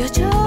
알려줘.